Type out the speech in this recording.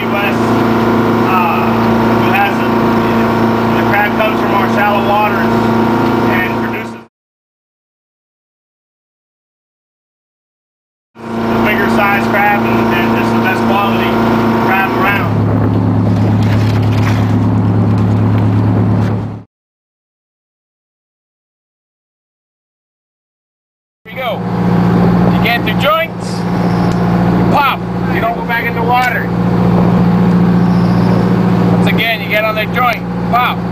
West. Uh, it has a, the crab comes from our shallow waters and produces the bigger size crab and, it's the best quality crab around. Here we go. You get the joints, pop. You don't go back in the water. Once again, you